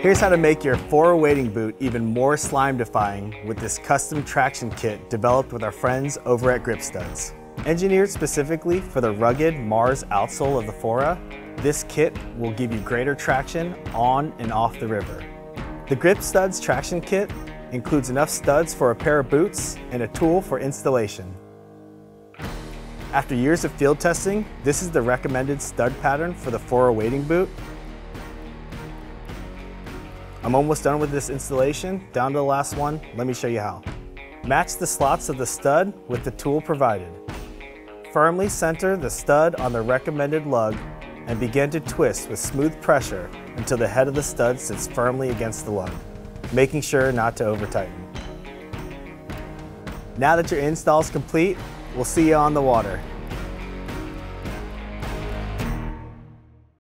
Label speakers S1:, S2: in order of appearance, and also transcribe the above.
S1: Here's how to make your Forra wading boot even more slime defying with this custom traction kit developed with our friends over at Grip Studs. Engineered specifically for the rugged Mars outsole of the Forra, this kit will give you greater traction on and off the river. The Grip Studs traction kit includes enough studs for a pair of boots and a tool for installation. After years of field testing, this is the recommended stud pattern for the Forra wading boot I'm almost done with this installation, down to the last one, let me show you how. Match the slots of the stud with the tool provided. Firmly center the stud on the recommended lug and begin to twist with smooth pressure until the head of the stud sits firmly against the lug, making sure not to over tighten. Now that your install is complete, we'll see you on the water.